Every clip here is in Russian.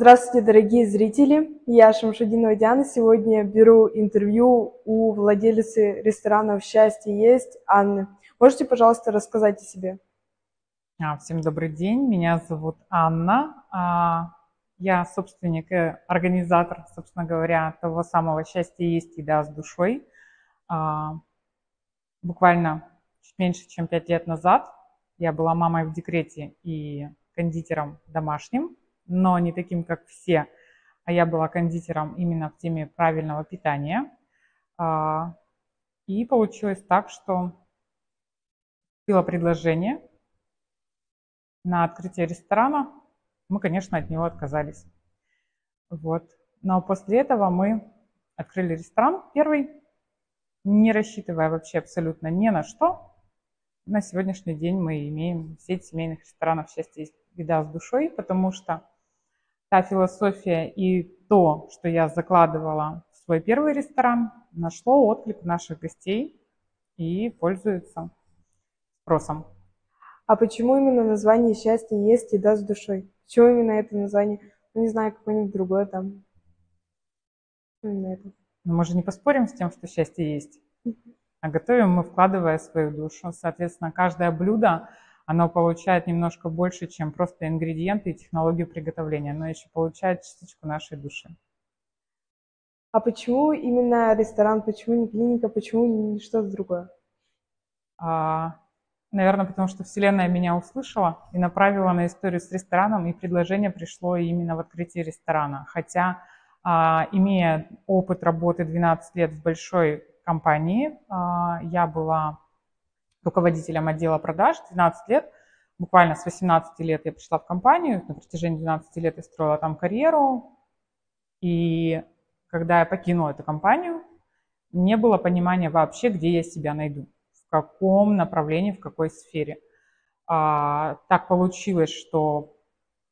Здравствуйте, дорогие зрители! Я Шамшудинова Диана. Сегодня беру интервью у владелицы ресторанов «Счастье есть» Анны. Можете, пожалуйста, рассказать о себе? А, всем добрый день, меня зовут Анна. А, я собственник и организатор, собственно говоря, того самого «Счастье есть» еда с душой. А, буквально чуть меньше, чем пять лет назад я была мамой в декрете и кондитером домашним но не таким, как все, а я была кондитером именно в теме правильного питания. А, и получилось так, что было предложение на открытие ресторана. Мы, конечно, от него отказались. Вот. Но после этого мы открыли ресторан первый, не рассчитывая вообще абсолютно ни на что. На сегодняшний день мы имеем сеть семейных ресторанов «Счастье есть еда с душой», потому что та философия и то, что я закладывала в свой первый ресторан, нашло отклик наших гостей и пользуется спросом. А почему именно название «Счастье есть еда с душой»? Почему именно это название? Ну, не знаю, какое-нибудь другое там. Именно это. Но мы же не поспорим с тем, что счастье есть. А готовим мы, вкладывая свою душу. Соответственно, каждое блюдо оно получает немножко больше, чем просто ингредиенты и технологию приготовления. Оно еще получает частичку нашей души. А почему именно ресторан, почему не клиника, почему не что-то другое? А, наверное, потому что Вселенная меня услышала и направила на историю с рестораном, и предложение пришло именно в открытии ресторана. Хотя, а, имея опыт работы 12 лет в большой компании, а, я была руководителем отдела продаж 12 лет. Буквально с 18 лет я пришла в компанию, на протяжении 12 лет я строила там карьеру. И когда я покинула эту компанию, не было понимания вообще, где я себя найду, в каком направлении, в какой сфере. А, так получилось, что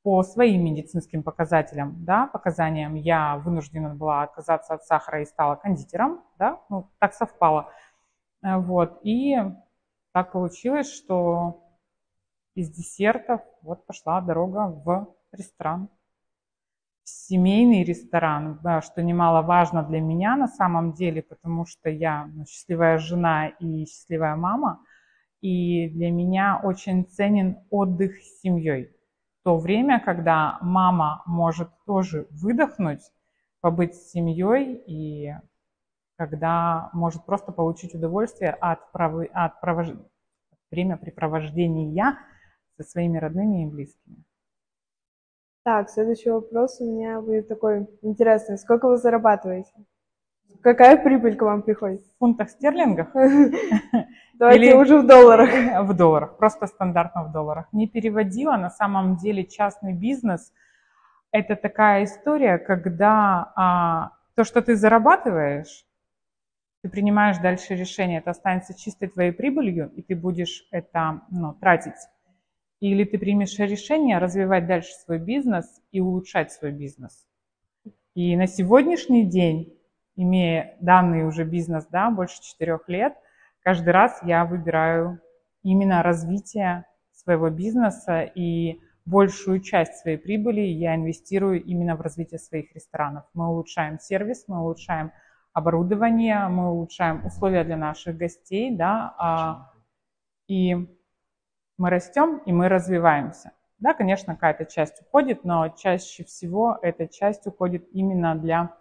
по своим медицинским показателям, да, показаниям я вынуждена была отказаться от сахара и стала кондитером, да, ну, так совпало. Вот, и так получилось, что из десертов вот пошла дорога в ресторан. Семейный ресторан, да, что немаловажно для меня на самом деле, потому что я ну, счастливая жена и счастливая мама, и для меня очень ценен отдых с семьей. То время, когда мама может тоже выдохнуть, побыть с семьей и когда может просто получить удовольствие от, пров... от провож... времяпрепровождения со своими родными и близкими. Так, следующий вопрос у меня будет такой интересный. Сколько вы зарабатываете? Какая прибыль к вам приходит? В фунтах стерлингах? Давайте Или уже в долларах. В долларах, просто стандартно в долларах. Не переводила, на самом деле частный бизнес – это такая история, когда а, то, что ты зарабатываешь, ты принимаешь дальше решение, это останется чистой твоей прибылью, и ты будешь это ну, тратить. Или ты примешь решение развивать дальше свой бизнес и улучшать свой бизнес. И на сегодняшний день, имея данный уже бизнес, да, больше четырех лет, каждый раз я выбираю именно развитие своего бизнеса и большую часть своей прибыли я инвестирую именно в развитие своих ресторанов. Мы улучшаем сервис, мы улучшаем оборудование, мы улучшаем условия для наших гостей, да, а, и мы растем и мы развиваемся. Да, конечно, какая-то часть уходит, но чаще всего эта часть уходит именно для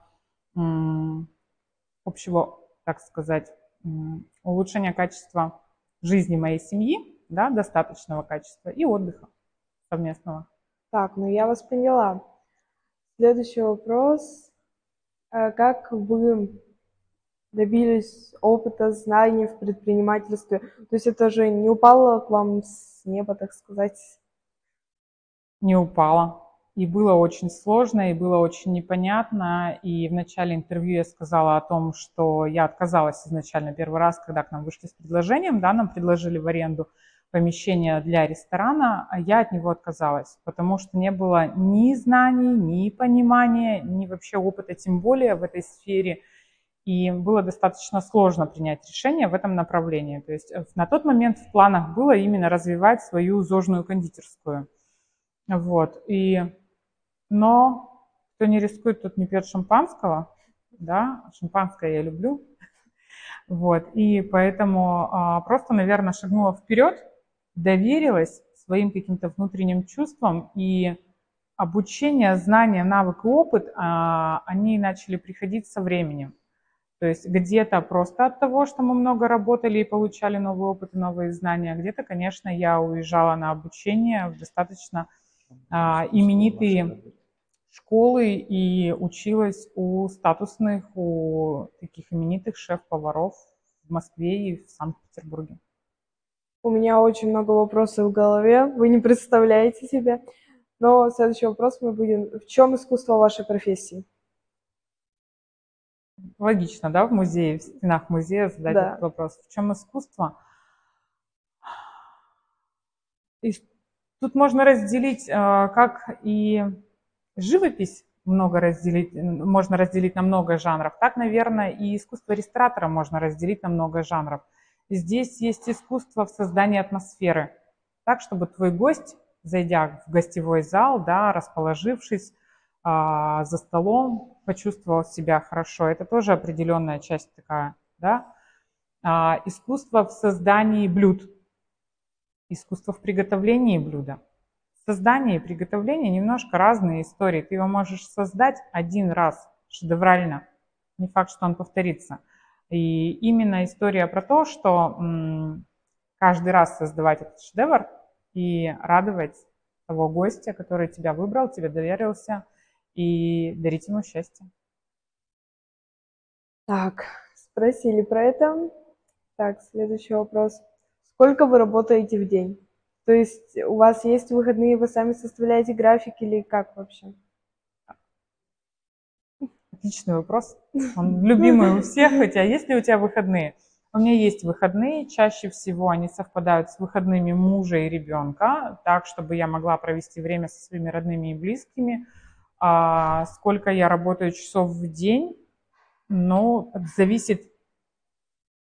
общего, так сказать, улучшения качества жизни моей семьи, да, достаточного качества и отдыха совместного. Так, ну я вас поняла. Следующий вопрос. Э, как вы добились опыта, знаний в предпринимательстве. То есть это же не упало к вам с неба, так сказать? Не упало. И было очень сложно, и было очень непонятно. И в начале интервью я сказала о том, что я отказалась изначально первый раз, когда к нам вышли с предложением, да, нам предложили в аренду помещение для ресторана, а я от него отказалась, потому что не было ни знаний, ни понимания, ни вообще опыта, тем более в этой сфере – и было достаточно сложно принять решение в этом направлении. То есть э, на тот момент в планах было именно развивать свою зожную кондитерскую. Вот. И, но кто не рискует, тот не пьет шампанского, да, шампанское я люблю, вот, и поэтому а, просто, наверное, шагнула вперед, доверилась своим каким-то внутренним чувствам, и обучение, знания, навык и опыт, а, они начали приходить со временем. То есть где-то просто от того, что мы много работали и получали новый опыт и новые знания, где-то, конечно, я уезжала на обучение в достаточно а, именитые школы и училась у статусных, у таких именитых шеф-поваров в Москве и в Санкт-Петербурге. У меня очень много вопросов в голове, вы не представляете себе. Но следующий вопрос мы будем. В чем искусство вашей профессии? Логично, да, в музее, в стенах музея задать да. этот вопрос. В чем искусство? И тут можно разделить, а, как и живопись много разделить, можно разделить на много жанров, так, наверное, и искусство ресторатора можно разделить на много жанров. Здесь есть искусство в создании атмосферы, так, чтобы твой гость, зайдя в гостевой зал, да, расположившись а, за столом, почувствовал себя хорошо. Это тоже определенная часть такая, да. А, искусство в создании блюд, искусство в приготовлении блюда. Создание и приготовление немножко разные истории. Ты его можешь создать один раз шедеврально, не факт, что он повторится. И именно история про то, что каждый раз создавать этот шедевр и радовать того гостя, который тебя выбрал, тебе доверился, и дарить ему счастье. Так, спросили про это. Так, следующий вопрос. Сколько вы работаете в день? То есть у вас есть выходные, вы сами составляете график или как вообще? Отличный вопрос. Он любимый у всех. Хотя есть ли у тебя выходные? У меня есть выходные. Чаще всего они совпадают с выходными мужа и ребенка, так, чтобы я могла провести время со своими родными и близкими. А сколько я работаю часов в день? Ну, зависит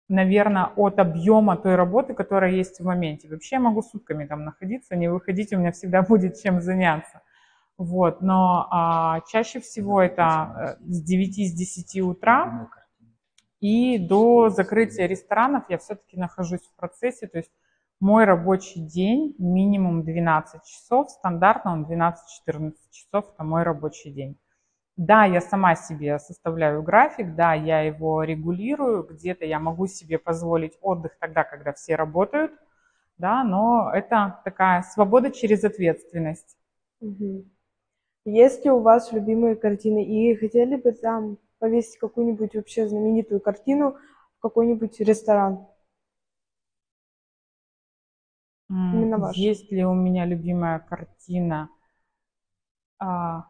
наверное, от объема той работы, которая есть в моменте. Вообще я могу сутками там находиться, не выходить, у меня всегда будет чем заняться. Вот, но а, чаще всего это э, с 9 с 10 утра и до закрытия ресторанов я все-таки нахожусь в процессе, то есть мой рабочий день минимум 12 часов, стандартно он 12-14 часов, это мой рабочий день. Да, я сама себе составляю график, да, я его регулирую, где-то я могу себе позволить отдых тогда, когда все работают, да, но это такая свобода через ответственность. Угу. Есть ли у вас любимые картины и хотели бы там повесить какую-нибудь вообще знаменитую картину в какой-нибудь ресторан? Именно ваш. Есть ли у меня любимая картина? А,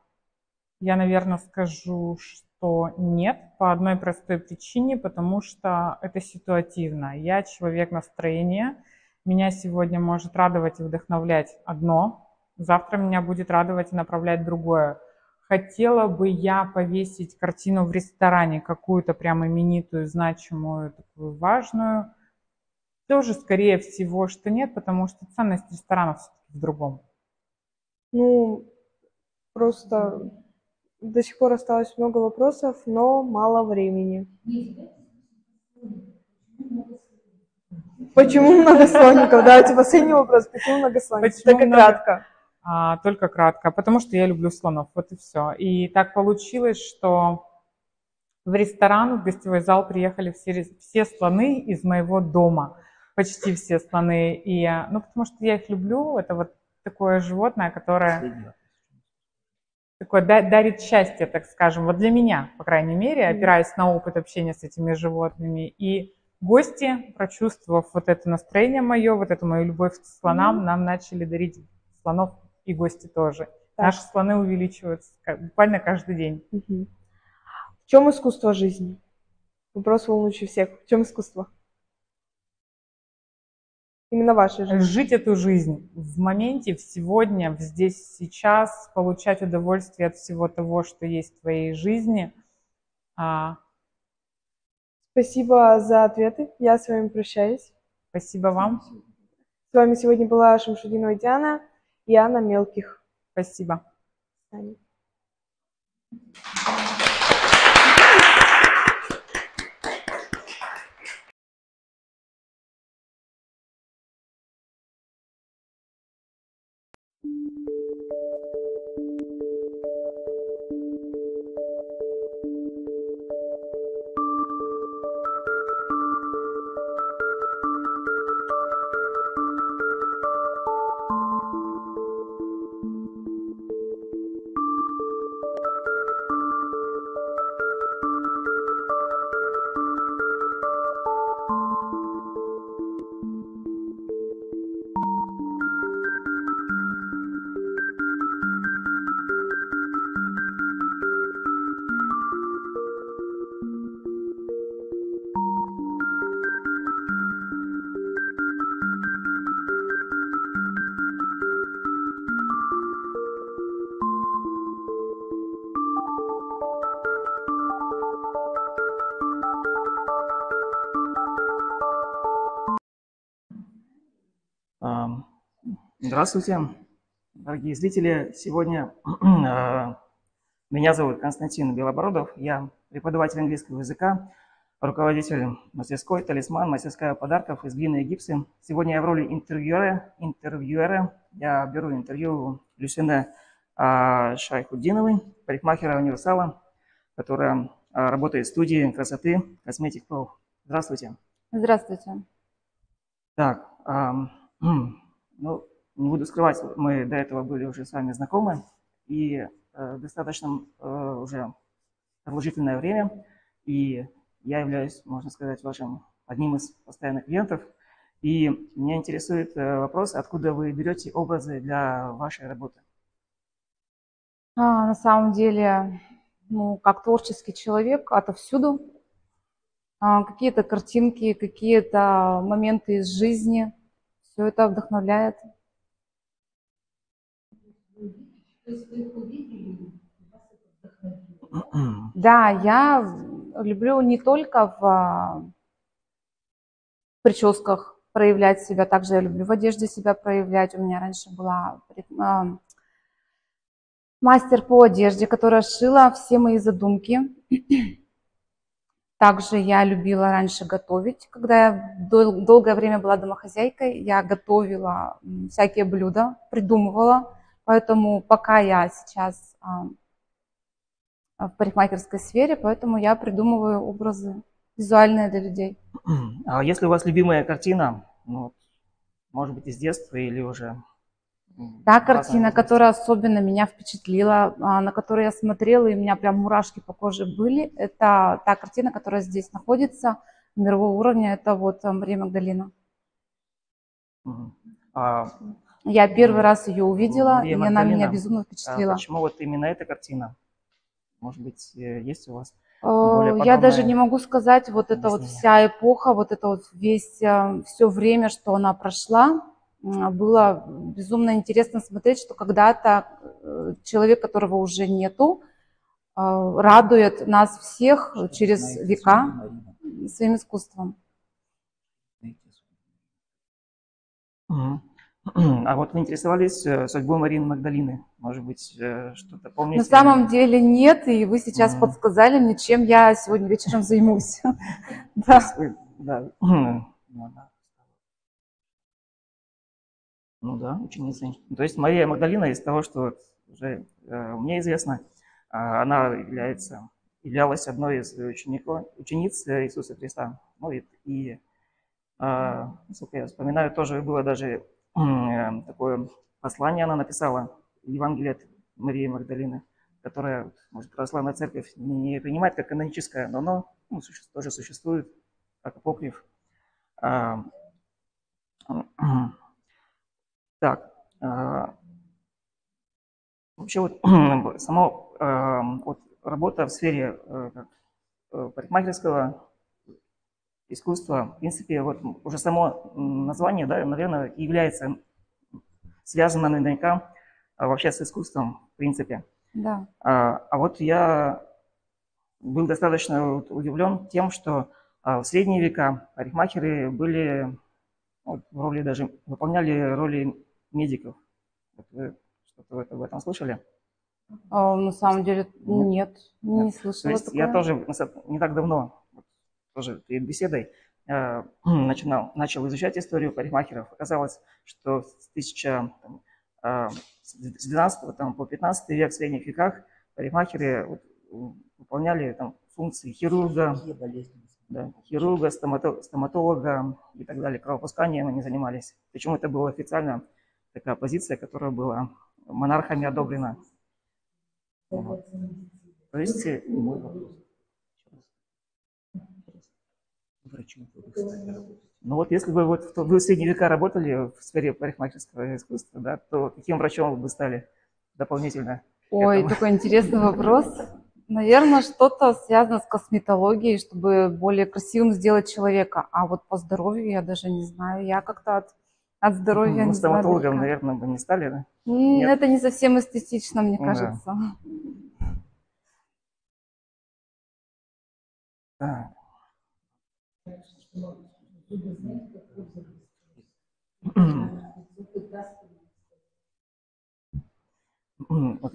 я, наверное, скажу, что нет, по одной простой причине, потому что это ситуативно. Я человек настроения, меня сегодня может радовать и вдохновлять одно, завтра меня будет радовать и направлять другое. Хотела бы я повесить картину в ресторане, какую-то прям именитую, значимую, такую важную. Тоже, скорее всего, что нет, потому что ценность ресторанов все-таки в другом. Ну, просто до сих пор осталось много вопросов, но мало времени. Почему много слоников? Давайте последний вопрос. Почему много слоников? Почему Только много... кратко. А, только кратко. Потому что я люблю слонов. Вот и все. И так получилось, что в ресторан, в гостевой зал приехали все, все слоны из моего дома. Почти все слоны. И, ну, потому что я их люблю. Это вот такое животное, которое такое дарит счастье, так скажем, вот для меня, по крайней мере, опираясь на опыт общения с этими животными. И гости, прочувствовав вот это настроение мое, вот эту мою любовь к слонам, нам начали дарить слонов и гости тоже. Так. Наши слоны увеличиваются буквально каждый день. Mm-hmm. В чем искусство жизни? Вопрос волнующий всех. В чем искусство? Именно вашей жизни. Жить эту жизнь в моменте, в сегодня, в здесь, сейчас, получать удовольствие от всего того, что есть в твоей жизни. А... Спасибо за ответы. Я с вами прощаюсь. Спасибо вам. С вами сегодня была Шамшудинова Диана и Анна Мелких. Спасибо. Здравствуйте, дорогие зрители. Сегодня э, меня зовут Константин Белобородов. Я преподаватель английского языка, руководитель мастерской «Талисман», мастерская подарков из глины и гипсы. Сегодня я в роли интервьюера. интервьюера. Я беру интервью Люсины э, Шайхудиновой, парикмахера универсала, которая э, работает в студии красоты Cosmetic Pro. Здравствуйте. Здравствуйте. Так, ну, не буду скрывать, мы до этого были уже с вами знакомы, и э, достаточно э, уже продолжительное время, и я являюсь, можно сказать, вашим одним из постоянных клиентов. И меня интересует э, вопрос, откуда вы берете образы для вашей работы? А, на самом деле, ну, как творческий человек, отовсюду. А, какие-то картинки, какие-то моменты из жизни. Все это вдохновляет. Да, я люблю не только в а, прическах проявлять себя, также я люблю в одежде себя проявлять. У меня раньше была а, мастер по одежде, которая шила все мои задумки. Также я любила раньше готовить. Когда я дол- долгое время была домохозяйкой, я готовила всякие блюда, придумывала. Поэтому пока я сейчас а, в парикмахерской сфере, поэтому я придумываю образы визуальные для людей. А если у вас любимая картина, ну, может быть, из детства или уже Та картина, которая особенно меня впечатлила, а, на которую я смотрела, и у меня прям мурашки по коже были, это та картина, которая здесь находится, мирового уровня, это вот а, Мария Магдалина. А, я первый раз ее увидела, Мария и Магдалина. она меня безумно впечатлила. А почему вот именно эта картина? Может быть, э, есть у вас? Я даже не могу сказать, вот эта вот вся эпоха, вот это вот весь, все время, что она прошла, было безумно интересно смотреть, что когда-то э, человек, которого уже нету, э, радует нас всех через века своим искусством. А вот вы интересовались э, судьбой Марины Магдалины? Может быть, что-то помните? На самом деле нет, и вы сейчас mm. подсказали мне, чем я сегодня вечером займусь. Да. Ну да, ученица. То есть Мария Магдалина из того, что уже э, мне известно, э, она является, являлась одной из учеников, учениц Иисуса Христа. Ну и, и э, насколько я вспоминаю, тоже было даже э, такое послание она написала, Евангелие от Марии Магдалины, которое, может, православная церковь не принимает как каноническое, но оно ну, тоже существует, как апокриф. А, так, а, вообще вот само а, вот, работа в сфере э, э, парикмахерского искусства, в принципе, вот уже само название, да, наверное, является связано наверняка а, вообще с искусством, в принципе. Да. А, а вот я был достаточно удивлен тем, что в средние века парикмахеры были вот, в роли даже выполняли роли медиков. Вот вы что-то об этом слышали? А, на самом деле, нет, не Нет. слышала То есть такое. я тоже са- не так давно, тоже перед беседой, э, начинал, начал изучать историю парикмахеров. Оказалось, что с 1000, там, э, с 12 там, по 15 век в средних веках парикмахеры вот, выполняли там, функции хирурга, да, хирурга, стомато- стоматолога и так далее. Кровопусканием они занимались. Причем это была официально такая позиция, которая была монархами одобрена. Вот. То есть Мой вопрос. Врачом вы стали работать. Ну вот если бы вот в то- вы в средние века работали в сфере парикмахерского искусства, да, то каким врачом вы бы стали дополнительно? Ой, этому? такой интересный вопрос. Наверное, что-то связано с косметологией, чтобы более красивым сделать человека. А вот по здоровью я даже не знаю. Я как-то от, от здоровья Ну, не знаю. стоматологом, далека. наверное, бы не стали, да? Нет. Это не совсем эстетично, мне да. кажется. Так.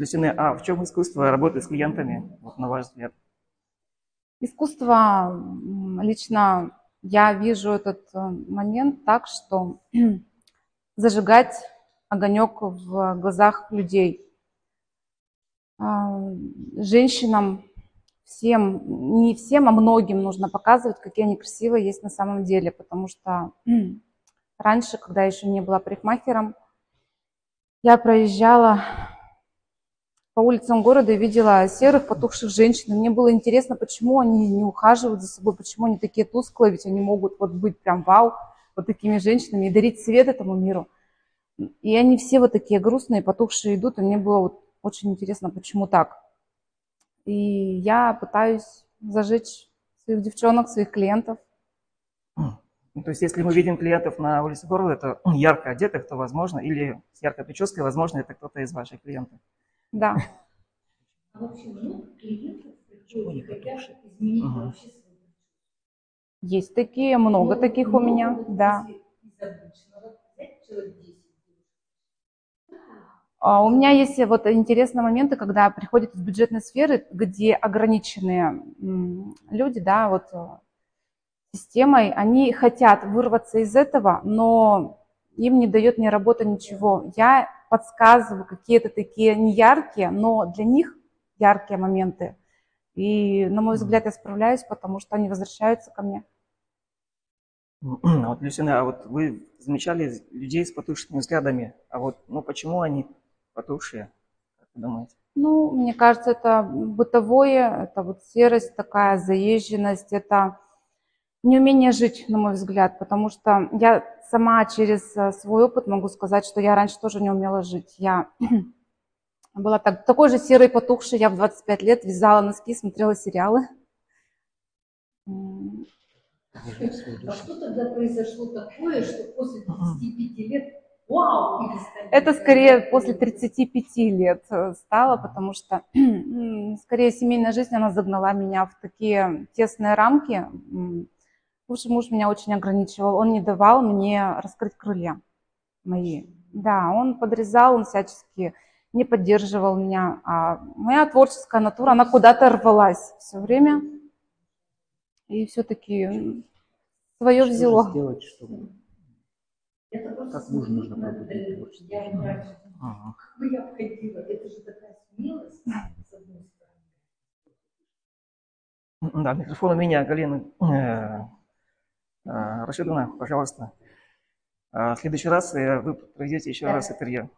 Люсина, а в чем искусство работы с клиентами, вот, на ваш взгляд? Искусство, лично я вижу этот э, момент так, что зажигать огонек в глазах людей. А, Женщинам всем, не всем, а многим нужно показывать, какие они красивые есть на самом деле, потому что раньше, когда я еще не была парикмахером, я проезжала по улицам города и видела серых потухших женщин. Мне было интересно, почему они не ухаживают за собой, почему они такие тусклые, ведь они могут вот быть прям вау, вот такими женщинами и дарить свет этому миру. И они все вот такие грустные, потухшие идут, и мне было вот очень интересно, почему так. И я пытаюсь зажечь своих девчонок, своих клиентов. Ну, то есть, если мы видим клиентов на улице города, то ярко одетых, то возможно, или с яркой прической, возможно, это кто-то из ваших клиентов. Да. А клиентов хотят изменить вообще свой Есть такие, много Ну, таких у меня, да. из обычного человек 10 А У меня есть вот интересные моменты, когда приходят из бюджетной сферы, где ограниченные люди, да, вот э, системой, они хотят вырваться из этого, но им не дает ни работа, ничего. Я подсказываю какие-то такие неяркие, но для них яркие моменты. И, на мой взгляд, я справляюсь, потому что они возвращаются ко мне. Вот, Люсина, а вот вы замечали людей с потухшими взглядами, а вот, ну, почему они потухшие, как вы думаете? Ну, мне кажется, это бытовое, это вот серость такая, заезженность, это неумение жить, на мой взгляд, потому что я сама через э, свой опыт могу сказать, что я раньше тоже не умела жить. Я была так, такой же серой потухшей, я в 25 лет вязала носки, смотрела сериалы. А что тогда произошло такое, что после 35 лет Это скорее после 35 лет э, стало, потому что скорее семейная жизнь, она загнала меня в такие тесные рамки. Бывший муж меня очень ограничивал, он не давал мне раскрыть крылья мои. Да, он подрезал, он всячески не поддерживал меня. А моя творческая натура, она куда-то рвалась все время. И все-таки свое Что взяло. сделать, чтобы Это просто Как мужу нужно пробудить творчество? Я вот раньше Ага. как бы я входила, это же такая смелость, с одной стороны. Да, микрофон у меня, Галина э, э, Рашидовна, пожалуйста. А В следующий раз э, вы проведете еще раз интервью.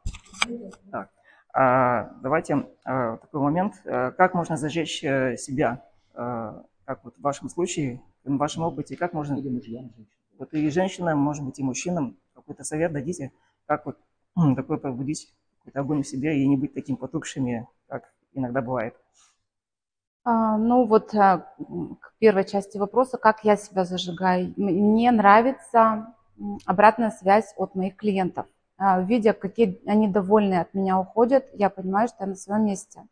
Так, а, давайте а, такой момент. А, Как можно зажечь э, себя? Как вот в вашем случае, в вашем опыте, как можно или мужьям, женщинам? вот и женщинам, может быть, и мужчинам какой-то совет дадите, как вот такой пробудить какой-то огонь в себе и не быть таким потухшими, как иногда бывает. А, Ну вот а, к первой части вопроса, как я себя зажигаю. Мне нравится обратная связь от моих клиентов. А, Видя, какие они довольны от меня уходят, я понимаю, что я на своем месте.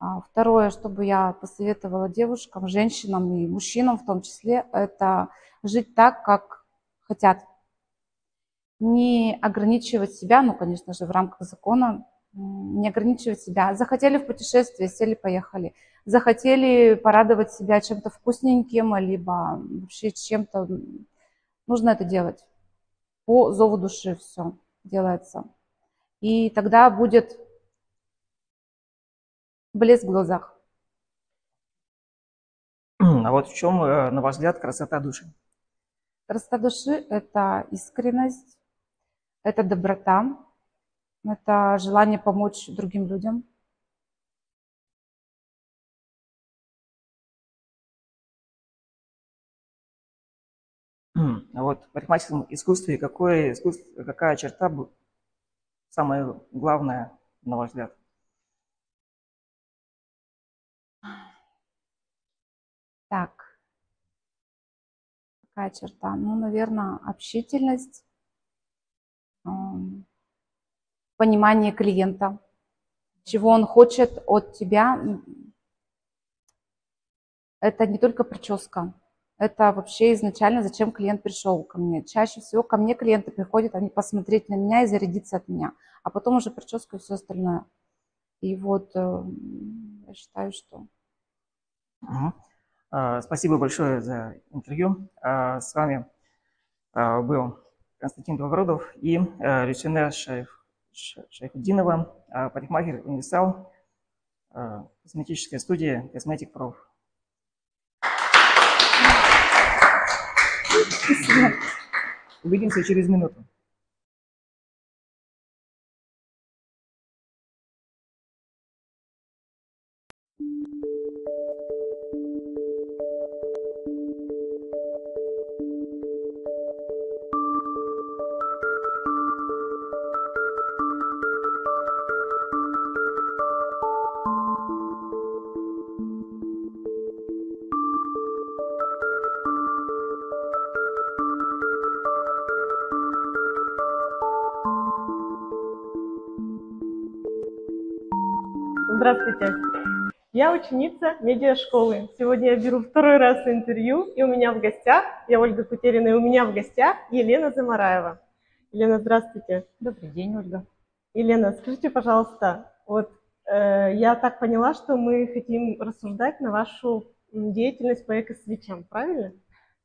А Второе, что бы я посоветовала девушкам, женщинам и мужчинам в том числе, это жить так, как хотят. Не ограничивать себя, ну, конечно же, в рамках закона, не ограничивать себя. Захотели в путешествие, сели, поехали. Захотели порадовать себя чем-то вкусненьким, либо вообще чем-то. Нужно это делать. По зову души все делается. И тогда будет блеск в глазах. А вот в чем, э, на ваш взгляд, красота души? Красота души – это искренность, это доброта, это желание помочь другим людям. А вот в парикмахерском искусстве какое искусство, какая черта самая главная, на ваш взгляд? Так, какая черта? Ну, наверное, общительность, понимание клиента, чего он хочет от тебя. Это не только прическа, это вообще изначально, зачем клиент пришел ко мне. Чаще всего ко мне клиенты приходят, они посмотреть на меня и зарядиться от меня, а потом уже прическа и все остальное. И вот э, я считаю, что. А, Спасибо большое за интервью. А, С вами а, был Константин Белгородов и а, Ришине Шайх- Ш- Шайхудинова, а, парикмахер Универсал, а, косметическая студия Cosmetic Prof. Увидимся через минуту. Здравствуйте. Я ученица медиашколы. Сегодня я беру второй раз интервью, и у меня в гостях, я Ольга Кутерина, и у меня в гостях Елена Замараева. Елена, здравствуйте. Добрый день, Ольга. Елена, скажите, пожалуйста, вот э, я так поняла, что мы хотим рассуждать на вашу деятельность по экосвечам, правильно?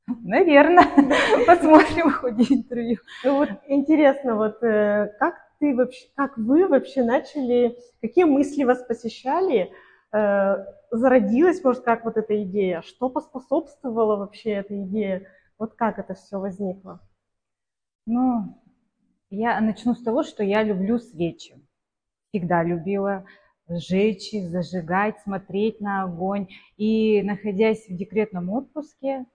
Наверное. Посмотрим в ходе интервью. Ну вот интересно, вот э, как ты вообще, как вы вообще начали, какие мысли вас посещали, э, зародилась, может, как вот эта идея, что поспособствовало вообще этой идее, вот как это все возникло? Ну, я начну с того, что я люблю свечи. Всегда любила сжечь их, зажигать, смотреть на огонь. И находясь в декретном отпуске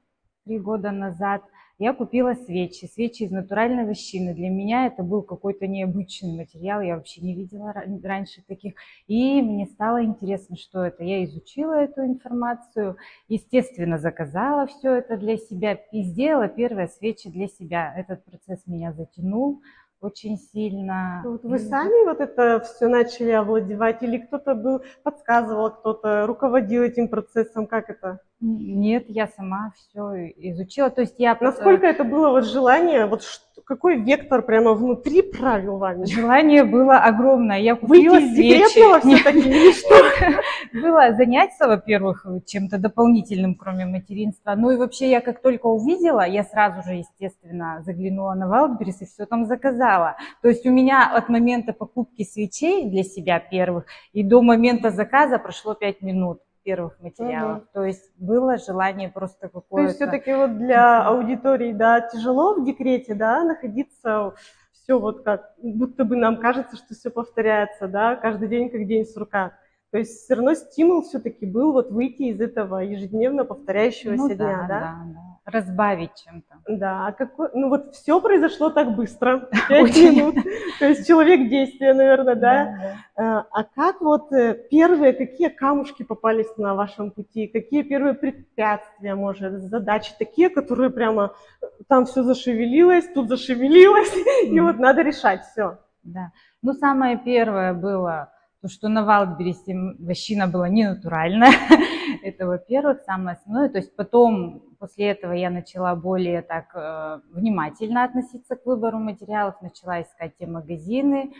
три года назад, я купила свечи, свечи из натуральной вощины. Для меня это был какой-то необычный материал, я вообще не видела ра- раньше таких. И мне стало интересно, что это. Я изучила эту информацию, естественно, заказала все это для себя и сделала первые свечи для себя. Этот процесс меня затянул очень сильно. Вот вы сами вот это все начали овладевать, или кто-то был, подсказывал, кто-то руководил этим процессом, как это? Нет, я сама все изучила. То есть я Насколько это было вот желание, вот какой вектор прямо внутри правил вами? Желание было огромное. Я купила Выйти из Нет, все-таки или что? было заняться, во-первых, чем-то дополнительным, кроме материнства. Ну и вообще я как только увидела, я сразу же, естественно, заглянула на Wildberries и все там заказала. То есть у меня от момента покупки свечей для себя первых и до момента заказа прошло 5 минут первых материалов. Мгм. То есть было желание просто То есть какое-то... все-таки вот для аудитории, да, тяжело в декрете, да, находиться все вот как, будто бы нам кажется, что все повторяется, да, каждый день как день сурка. То есть все равно стимул все-таки был вот выйти из этого ежедневно повторяющегося Ну дня, да? да, да. Разбавить чем-то. Да, а какой, ну вот все произошло так быстро, пять Очень. минут, то есть человек действия, наверное, да? А а как вот э, первые, какие камушки попались на вашем пути, какие первые препятствия, может, задачи такие, которые прямо э, там все зашевелилось, тут зашевелилось, и вот надо решать все. Да. Ну, самое первое было то, что на Валдберрисе вощина была не натуральная. Это, во-первых, самое основное. То есть потом, после этого я начала более так э, внимательно относиться к выбору материалов, начала искать те магазины,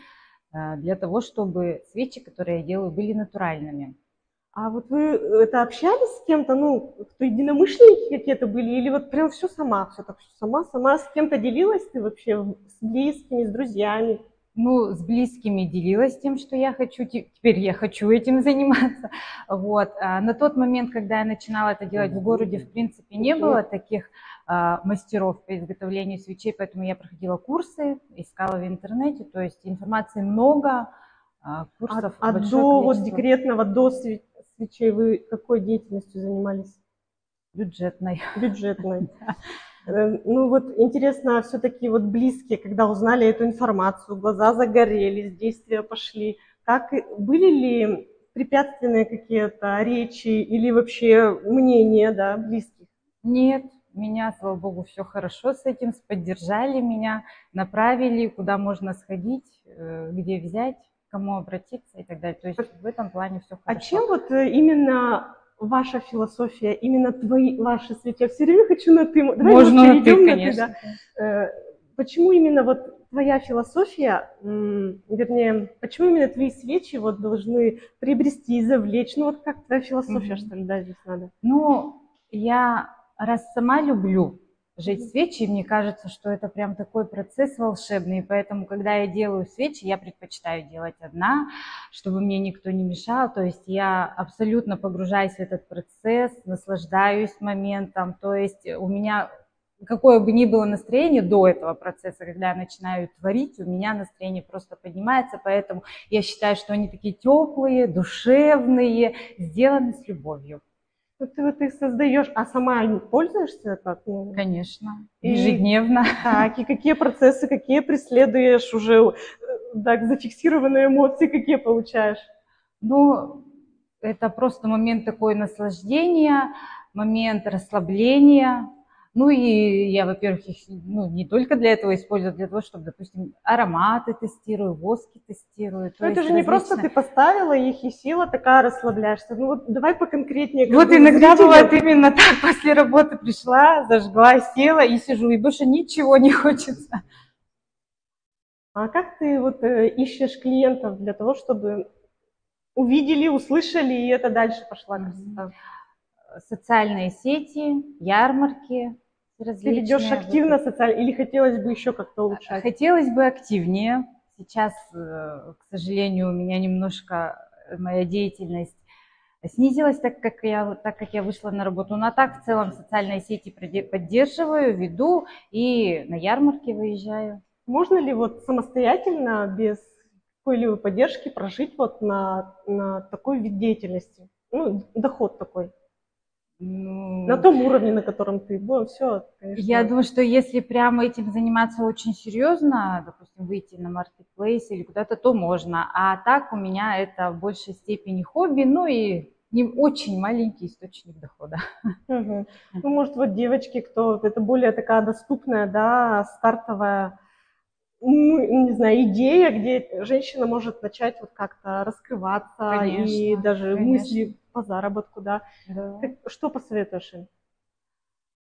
э, для того, чтобы свечи, которые я делаю, были натуральными. А вот вы это общались с кем-то, ну, кто единомышленники какие-то были, или вот прям все сама, все так всё сама, сама с кем-то делилась ты вообще, с близкими, с друзьями? Ну, с близкими делилась тем, что я хочу, те- теперь я хочу этим заниматься. Вот. А на тот момент, когда я начинала это делать в городе, в принципе, не было таких а, мастеров по изготовлению свечей, поэтому я проходила курсы, искала в интернете, то есть информации много, а, курсов А, а до вот декретного, до све- свечей вы какой деятельностью занимались? бюджетной. Бюджетной. Э, Ну вот интересно, все-таки вот близкие, когда узнали эту информацию, глаза загорелись, действия пошли. Как были ли препятственные какие-то речи или вообще мнения, да, близких? Нет, меня, слава богу, все хорошо с этим, поддержали меня, направили, куда можно сходить, э, где взять, кому обратиться и так далее. То есть в этом плане все А хорошо. чем вот э, именно ваша философия, именно твои, ваши свечи? Я все время хочу на ты. Давай мы Можно на ты, перейдем на конечно. да. Э, Почему именно вот твоя философия, вернее, почему именно твои свечи вот должны приобрести, завлечь? Ну вот как твоя философия, Мгм. что ли, да, здесь надо? Ну, я раз сама люблю жечь свечи, мне кажется, что это прям такой процесс волшебный, и поэтому, когда я делаю свечи, я предпочитаю делать одна, чтобы мне никто не мешал, то есть я абсолютно погружаюсь в этот процесс, наслаждаюсь моментом, то есть у меня какое бы ни было настроение до этого процесса, когда я начинаю творить, у меня настроение просто поднимается, поэтому я считаю, что они такие теплые, душевные, сделаны с любовью. Вот ты вот их создаешь, а сама пользуешься как? Ну, Конечно, И- ежедневно. Так, и какие процессы, какие преследуешь уже, э, так, зафиксированные эмоции, какие получаешь? Ну, это просто момент такой наслаждения, момент расслабления. Ну и я, во-первых, их ну, не только для этого использую, для того, чтобы, допустим, ароматы тестирую, воски тестирую. Ну, это же не просто различные- ты поставила их и села, такая расслабляешься. Ну вот давай поконкретнее. Вот иногда бывает именно так, после работы пришла, зажгла, села и сижу, и больше ничего не хочется. А как ты вот э, ищешь клиентов для того, чтобы увидели, услышали, и это дальше пошла красота? Социальные сети, ярмарки Ты различные. ведешь активно социально, или хотелось бы еще как-то улучшать? Хотелось бы активнее. Сейчас, э, к сожалению, у меня немножко э, моя деятельность снизилась, так как я, так как я вышла на работу. Но а так в целом социальные сети поддерживаю, веду и на ярмарки выезжаю. Можно ли вот самостоятельно, без какой-либо поддержки, прожить вот на, на такой вид деятельности? Ну, доход такой. Ну, На том уровне, на котором ты. Ну, все, конечно. Я думаю, что если прямо этим заниматься очень серьезно, допустим, выйти на маркетплейс или куда-то, то можно. А так у меня это в большей степени хобби, ну и не очень маленький источник дохода. Мгм. Ну, может, вот девочки, кто это более такая доступная, да, стартовая, ну, не знаю, идея, где женщина может начать вот как-то раскрываться и Конечно, даже конечно. мысли по заработку, да. Ты что посоветуешь им?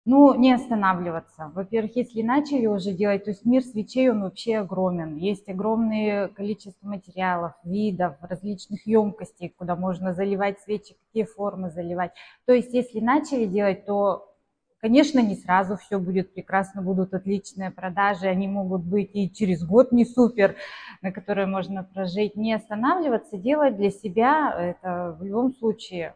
Ну, не останавливаться. Во-первых, если начали уже делать, то есть мир свечей, он вообще огромен. Есть огромное количество материалов, видов, различных емкостей, куда можно заливать свечи, какие формы заливать. То есть, если начали делать, то, конечно, не сразу все будет прекрасно, будут отличные продажи, они могут быть и через год не супер, на которые можно прожить. Не останавливаться, делать для себя, это в любом случае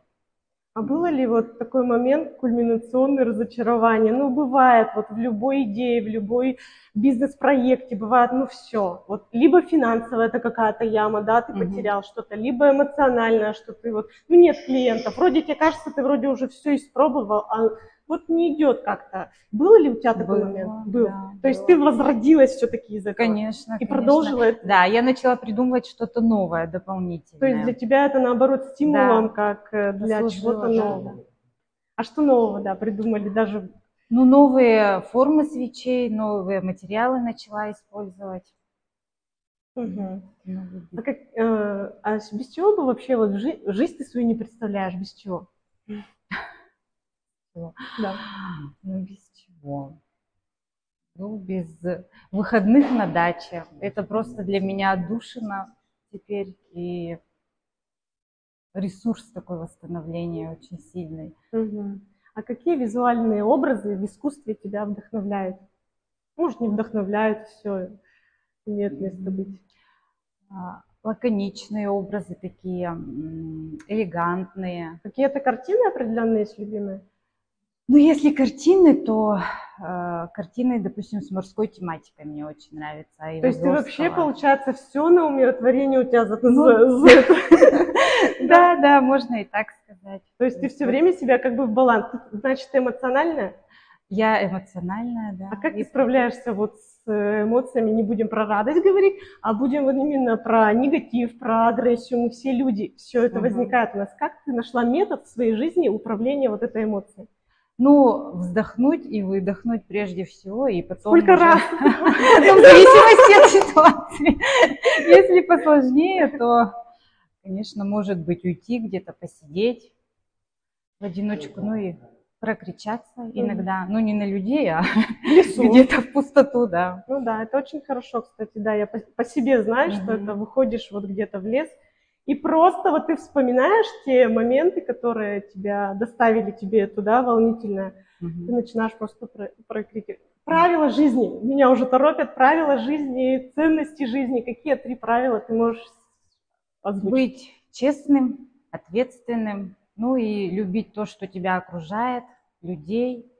А было ли вот такой момент кульминационное разочарование? Ну, бывает вот в любой идее, в любой бизнес-проекте, бывает, ну, все. Вот либо финансовая это какая-то яма, да, ты Мгм. потерял что-то, либо эмоциональное, что ты вот, ну, нет клиентов. Вроде тебе кажется, ты вроде уже все испробовал, а вот не идет как-то. Было ли у тебя такой Было, момент? Был. да, То есть было. ты возродилась все-таки из этого? Конечно. И конечно. продолжила это? Да, я начала придумывать что-то новое, дополнительное. То есть для тебя это наоборот стимулом, Да. как э, для чего-то да, нового. А что нового, да, придумали даже Ну, новые формы свечей, новые материалы начала использовать. Новый А, как, э, а без чего бы вообще вот жи- жизнь ты свою не представляешь, без чего? Чего? Да. Ну, без чего? Ну, без выходных на даче. Это просто для меня отдушина. теперь, и ресурс такой восстановления очень сильный. Мгм. А какие визуальные образы в искусстве тебя вдохновляют? Может, не вдохновляют, все имеет место быть. А, Лаконичные образы такие, элегантные. Какие-то картины определенные есть любимые? Ну, если картины, то э, картины, допустим, с морской тематикой мне очень нравится. То есть ты вообще, получается, все на умиротворение у тебя за, Ну. Да, да, можно и так сказать. То есть ты все время себя как бы в баланс. Значит, ты эмоциональная? Я эмоциональная, да. А как ты справляешься вот с э, эмоциями? Не будем про радость говорить, а будем вот именно про негатив, про агрессию. Мы все люди, все это возникает у нас. Как ты нашла метод в своей жизни управления вот этой эмоцией? Ну, вздохнуть и выдохнуть прежде всего, и потом Сколько уже- раз? Потом в зависимости от ситуации. Если посложнее, то, конечно, может быть, уйти где-то посидеть в одиночку, ну и прокричаться иногда. Ну, не на людей, а где-то в пустоту, да. Ну да, это очень хорошо, кстати, да, я по, по себе знаю, что это выходишь вот где-то в лес, и просто вот ты вспоминаешь те моменты, которые тебя доставили тебе туда волнительное, ты начинаешь просто про, Правила жизни, меня уже торопят, правила жизни, ценности жизни, какие три правила ты можешь озвучить? Быть честным, ответственным, ну и любить то, что тебя окружает, людей,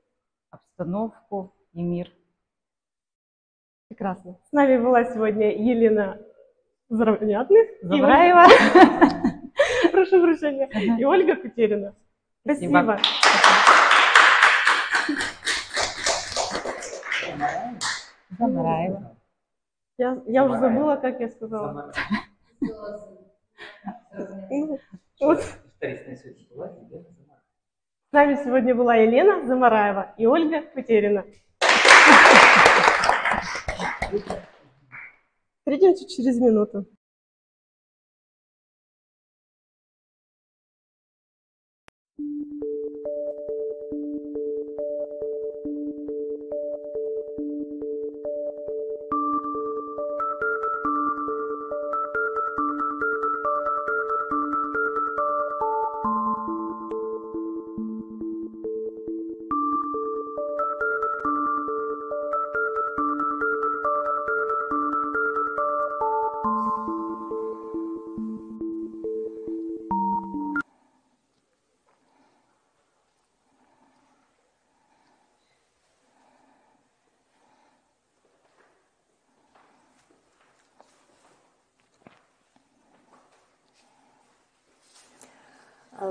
обстановку и мир. Прекрасно. С нами была сегодня Елена Заровнятных. Забраева. Прошу прощения. И Ольга Кутерина. Спасибо. Забраева. Я, я уже забыла, как я сказала. Вот. С нами сегодня была Елена Замараева и Ольга Кутерина. Встретимся через минуту.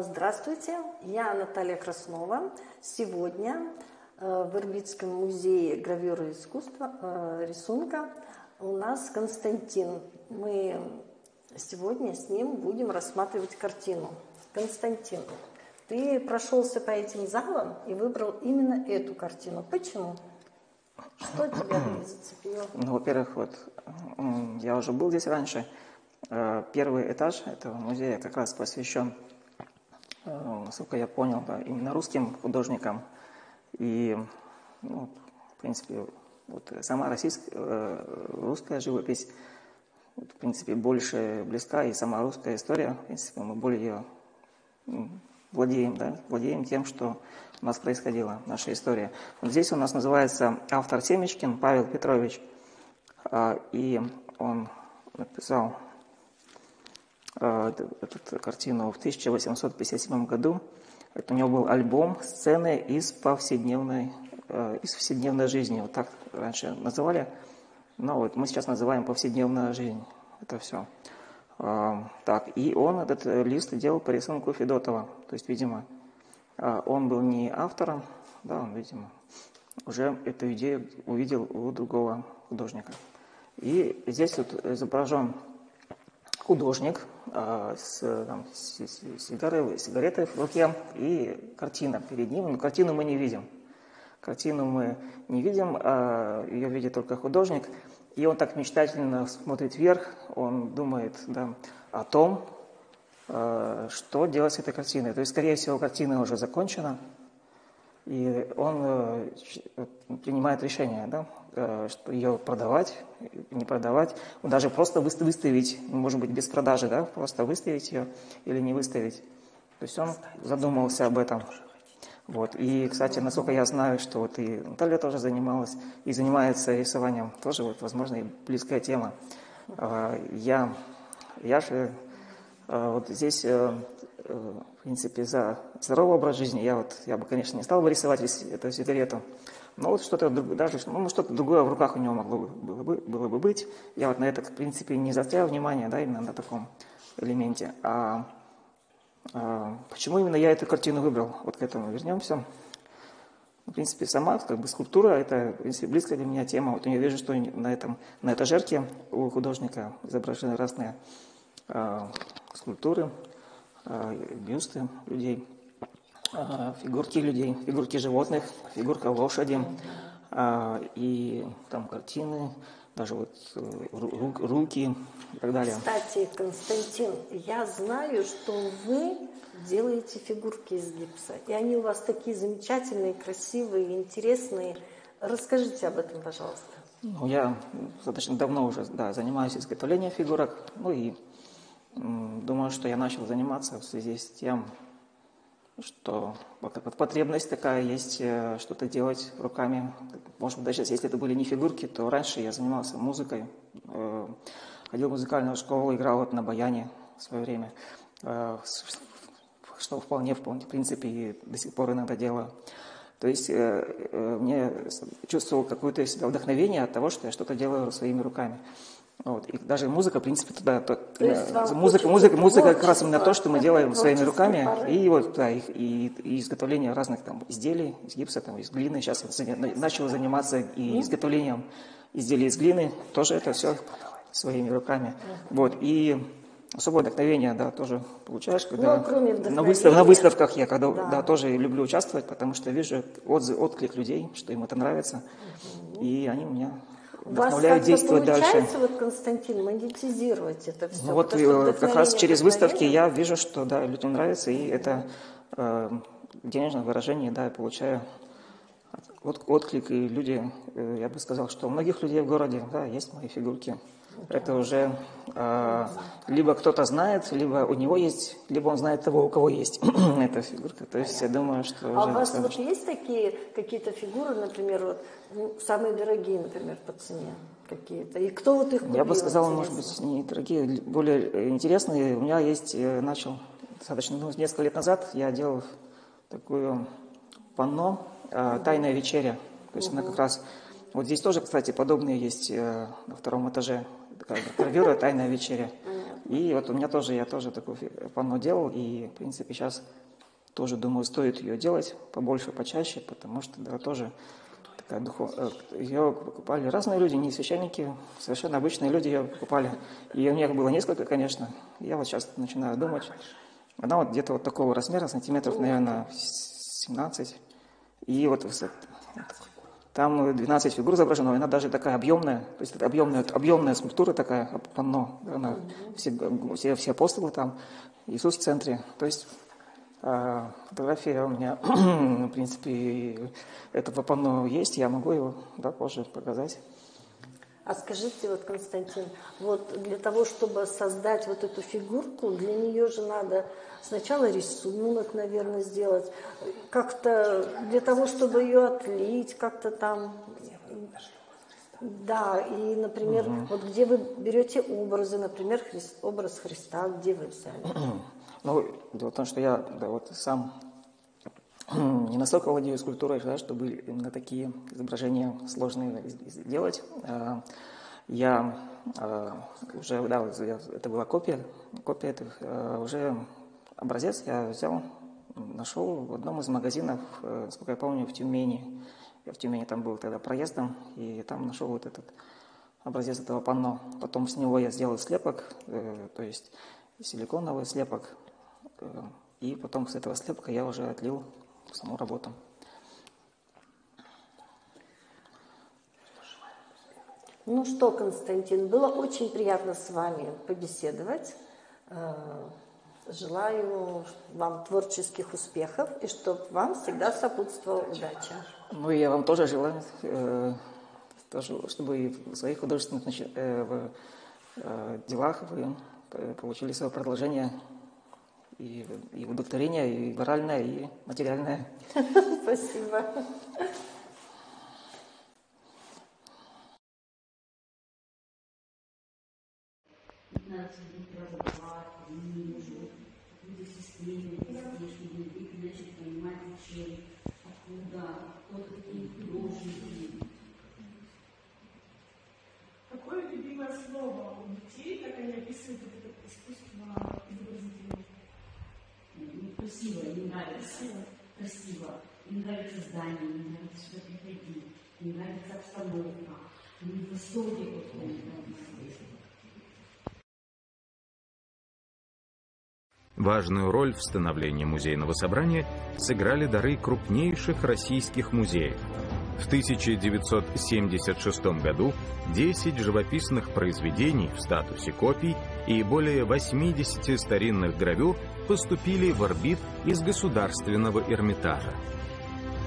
Здравствуйте, я Наталья Краснова. Сегодня э, в Ирбитском музее гравюры искусства э, рисунка у нас Константин. Мы сегодня с ним будем рассматривать картину. Константин, ты прошелся по этим залам и выбрал именно эту картину. Почему? Что тебя зацепило? Ну, во-первых, вот я уже был здесь раньше. Э, Первый этаж этого музея как раз посвящен, э, насколько я понял, да, именно русским художникам. И, ну, в принципе, вот сама российская, э, русская живопись, вот, в принципе, больше близка, и сама русская история, в принципе, мы более владеем, да, владеем тем, что у нас происходило, наша история. Вот здесь у нас называется автор Семечкин Павел Петрович, а, и он написал эту, эту картину в 1857 году. Это у него был альбом «Сцены из повседневной, э, из повседневной жизни». Вот так раньше называли. Но вот мы сейчас называем повседневная жизнь. Это все. Так, и он этот э, лист делал по рисунку Федотова. То есть, видимо, он был не автором, да, он, видимо, уже эту идею увидел у другого художника. И здесь вот изображен художник а, с, там, с- с- сигарой, сигаретой в руке и картина перед ним. Но картину мы не видим. Картину мы не видим, а ее видит только художник. И он так мечтательно смотрит вверх, он думает да, о том, э, что делать с этой картиной. То есть, скорее всего, картина уже закончена, И он э, э, принимает решение, да, что ее продавать, не продавать, даже просто выс- выставить, может быть, без продажи, да, просто выставить ее или не выставить. То есть он задумался об этом. Вот. И, кстати, насколько я знаю, что вот и Наталья тоже занималась и занимается рисованием, тоже вот, возможно, и близкая тема. А, Я, я же а, вот здесь, э, э, в принципе, за здоровый образ жизни. Я вот, я бы, конечно, не стал бы рисовать эту сигарету, но вот что-то даже ну, что-то другое в руках у него могло бы, было, бы, было бы быть. Я вот на это, в принципе, не заостряю внимание, да, именно на таком элементе. А а, Почему именно я эту картину выбрал? Вот к этому вернемся. В принципе, сама как бы скульптура – это в принципе, близкая для меня тема. Вот я вижу, что на, этом, на этажерке у художника изображены разные а, скульптуры, а, бюсты людей, фигурки людей, фигурки животных, фигурка лошади, а, и там картины, даже вот э, ру- ру- руки и так далее. Кстати, Константин, я знаю, что вы делаете фигурки из гипса. И они у вас такие замечательные, красивые, интересные. Расскажите об этом, пожалуйста. Ну, я достаточно давно уже да, занимаюсь изготовлением фигурок, ну и думаю, что я начал заниматься в связи с тем, что потребность такая есть э, что-то делать руками. Может быть, даже если это были не фигурки, то раньше я занимался музыкой, э, ходил в музыкальную школу, играл вот на баяне в свое время, э, что вполне, вполне, в принципе, и до сих пор иногда делаю. То есть мне чувствовал какое-то всегда вдохновение от того, что я что-то делаю своими руками. Вот. И даже музыка, в принципе, туда... то- есть э, вам музыка, музыка, музыка как раз именно то, что мы делаем своими руками. порыв. И вот, да, и, и- и изготовление разных там изделий из гипса, там, из глины. Сейчас я начал заниматься и изготовлением изделий из глины. Тоже это все своими руками. Вот. И особое вдохновение, да, тоже получаешь, когда Ну, на, выстав- на выставках я когда, Да. да. тоже люблю участвовать, потому что вижу отзыв, отклик людей, что им это нравится, и они меня вдохновляют действовать дальше. получается, вот, Константин, монетизировать это все? Вот э, как раз через выставки я вижу, что да, людям нравится, и это э, в денежном выражении, да, я получаю от- отклик, и люди, э, я бы сказал, что у многих людей в городе, да, есть мои фигурки. Это уже э, либо кто-то знает, либо у него есть, либо он знает того, у кого есть эта фигурка. То есть я думаю, что А у вас вот есть такие какие-то фигуры, например, вот, ну, самые дорогие, например, по цене какие-то? И кто вот их купил? Я бы сказал, может интересно? быть, не дорогие, более э, интересные. У меня есть, э, начал достаточно, ну, несколько лет назад я делал такую панно э, «Тайная вечеря». То есть она как раз, вот здесь тоже, кстати, подобные есть э, на втором этаже. Гравюра «Тайная вечеря». И вот у меня тоже, я тоже такую панно делал, и, в принципе, сейчас тоже думаю, стоит ее делать побольше, почаще, потому что, да, тоже такая духов... э, Ее покупали разные люди, не священники, совершенно обычные люди ее покупали. И у меня было несколько, конечно. Я вот сейчас начинаю думать. Она вот где-то вот такого размера, сантиметров, наверное, 17. И вот высот- там 12 фигур изображено, и она даже такая объемная, то есть это объемная, объемная скульптура такая, панно, она, все, все, все апостолы там, Иисус в центре, то есть фотография у меня, в принципе, этого панно есть, я могу его да, позже показать. А скажите, вот, Константин, вот для того, чтобы создать вот эту фигурку, для нее же надо сначала рисунок, наверное, сделать, как-то для того, чтобы ее отлить, как-то там... Да, и, например, вот где вы берете образы, например, Хрис- образ Христа, где вы взяли? Ну, дело в том, что я да, вот сам не настолько владею скульптурой, да, чтобы именно такие изображения сложные из- из- делать. А, Я а, уже, да, это была копия, копия этих, а, уже образец я взял, нашел в одном из магазинов, э, насколько я помню, в Тюмени. Я в Тюмени там был тогда проездом, и там нашел вот этот образец этого панно. Потом с него я сделал слепок, э, то есть силиконовый слепок, И потом с этого слепка я уже отлил саму работу. Ну что, Константин, было очень приятно с вами побеседовать. Э, Желаю вам творческих успехов и чтобы вам всегда сопутствовала удача. Ну и я вам тоже желаю, э, чтобы в своих художественных э, делах вы получили свое продолжение и, и удовлетворение, и моральное, и материальное. Спасибо. Какое любимое слово у детей, как они описывают это искусство изобразительное? Ну, красиво, нравится. Красиво. Им нравится здание, им нравится сюда приходить, им нравится обстановка. Они в восторге каком-то. Важную роль в становлении музейного собрания сыграли дары крупнейших российских музеев. В 1976 году 10 живописных произведений в статусе копий и более 80 старинных гравюр поступили в орбит из Государственного Эрмитажа.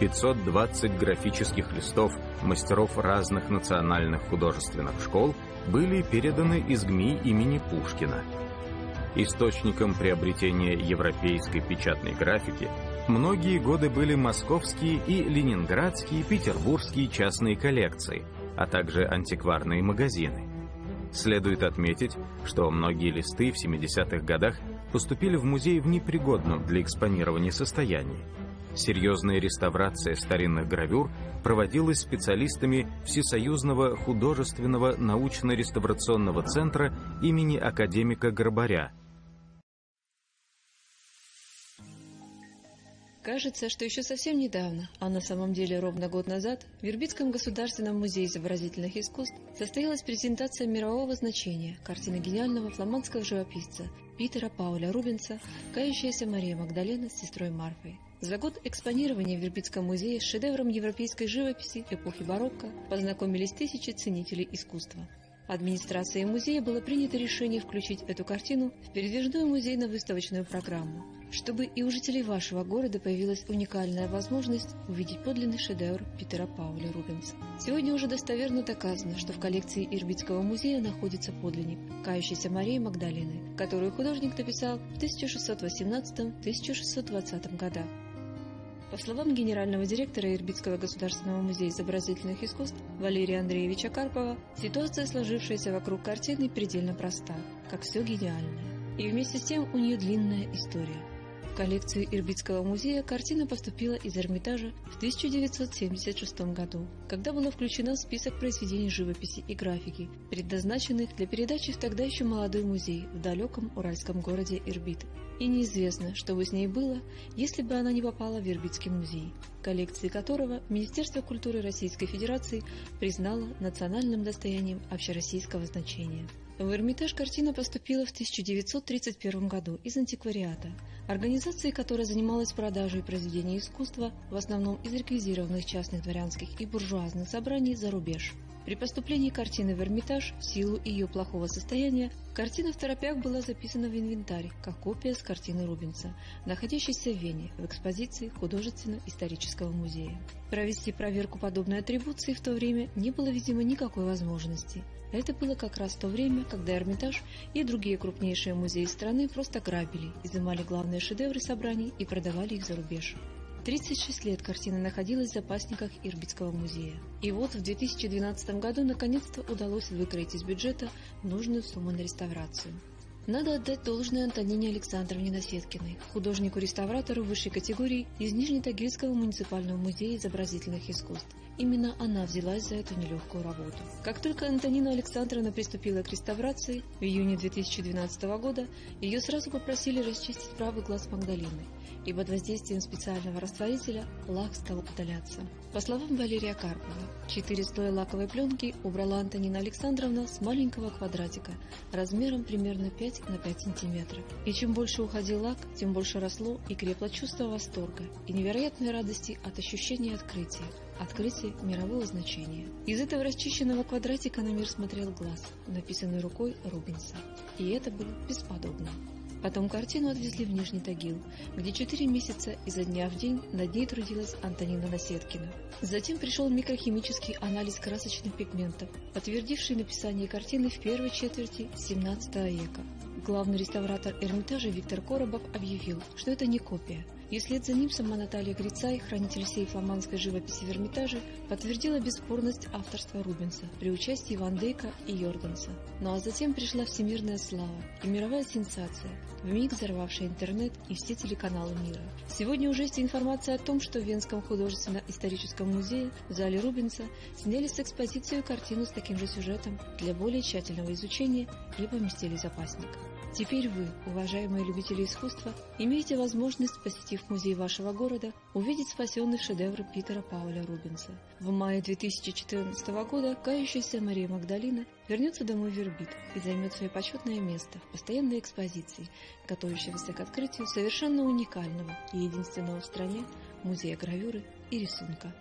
520 графических листов мастеров разных национальных художественных школ были переданы из ГМИ имени Пушкина. Источником приобретения европейской печатной графики многие годы были московские и ленинградские, петербургские частные коллекции, а также антикварные магазины. Следует отметить, что многие листы в 70-х годах поступили в музей в непригодном для экспонирования состоянии. Серьезная реставрация старинных гравюр проводилась специалистами Всесоюзного художественного научно-реставрационного центра имени академика Горбаря. Кажется, что еще совсем недавно, а на самом деле ровно год назад, в Вербицком государственном музее изобразительных искусств состоялась презентация мирового значения картины гениального фламандского живописца Питера Пауля Рубенса «Кающаяся Мария Магдалена с сестрой Марфой». За год экспонирования в Вербицком музее с шедевром европейской живописи эпохи барокко познакомились тысячи ценителей искусства. Администрацией музея было принято решение включить эту картину в передвижную музейно-выставочную программу, чтобы и у жителей вашего города появилась уникальная возможность увидеть подлинный шедевр Питера Пауля Рубенса. Сегодня уже достоверно доказано, что в коллекции Ирбитского музея находится подлинник «Кающейся Марии Магдалены», которую художник написал в 1618-1620 годах. По словам генерального директора Ирбитского государственного музея изобразительных искусств Валерия Андреевича Карпова, ситуация, сложившаяся вокруг картины, предельно проста, как все гениальное. И вместе с тем у нее длинная история. Коллекцию Ирбитского музея картина поступила из Эрмитажа в 1976 году, когда была включена в список произведений живописи и графики, предназначенных для передачи в тогда еще молодой музей в далеком уральском городе Ирбит. И неизвестно, что бы с ней было, если бы она не попала в Ирбитский музей, коллекции которого Министерство культуры Российской Федерации признало национальным достоянием общероссийского значения. В Эрмитаж картина поступила в 1931 году из антиквариата, организации которая занималась продажей произведений искусства, в основном из реквизированных частных дворянских и буржуазных собраний за рубеж. При поступлении картины в Эрмитаж, в силу ее плохого состояния, картина в торопях была записана в инвентарь, как копия с картины Рубенса, находящейся в Вене, в экспозиции Художественно-исторического музея. Провести проверку подобной атрибуции в то время не было, видимо, никакой возможности. Это было как раз то время, когда Эрмитаж и другие крупнейшие музеи страны просто грабили, изымали главные шедевры собраний и продавали их за рубеж. 36 лет картина находилась в запасниках Ирбитского музея. И вот в 2012 году наконец-то удалось выкроить из бюджета нужную сумму на реставрацию. Надо отдать должное Антонине Александровне Насеткиной, художнику-реставратору высшей категории из Нижнетагильского муниципального музея изобразительных искусств. Именно она взялась за эту нелегкую работу. Как только Антонина Александровна приступила к реставрации, в июне 2012 года ее сразу попросили расчистить правый глаз Магдалины, и под воздействием специального растворителя лак стал удаляться. По словам Валерия Карпова, четыре слоя лаковой пленки убрала Антонина Александровна с маленького квадратика размером примерно 5 на 5 сантиметров. И чем больше уходил лак, тем больше росло и крепло чувство восторга и невероятной радости от ощущения открытия, открытия мирового значения. Из этого расчищенного квадратика на мир смотрел глаз, написанный рукой Рубинса. И это было бесподобно. Потом картину отвезли в Нижний Тагил, где четыре месяца изо дня в день над ней трудилась Антонина Насеткина. Затем пришел микрохимический анализ красочных пигментов, подтвердивший написание картины в первой четверти XVII века. Главный реставратор Эрмитажа Виктор Коробов объявил, что это не копия. И вслед за ним сама Наталья Грицай, хранитель всей фламандской живописи в Эрмитаже, подтвердила бесспорность авторства Рубенса при участии Ван Дейка и Йорданса. Ну а затем пришла всемирная слава и мировая сенсация, вмиг взорвавшая интернет и все телеканалы мира. Сегодня уже есть информация о том, что в Венском художественно-историческом музее в зале Рубенса сняли с экспозицию картину с таким же сюжетом для более тщательного изучения и поместили запасник. Теперь вы, уважаемые любители искусства, имеете возможность, посетив музей вашего города, увидеть спасенный шедевр Питера Пауля Рубенса. В мае 2014 года кающаяся Мария Магдалина вернется домой в Вербит и займет свое почетное место в постоянной экспозиции, готовящегося к открытию совершенно уникального и единственного в стране музея гравюры и рисунка.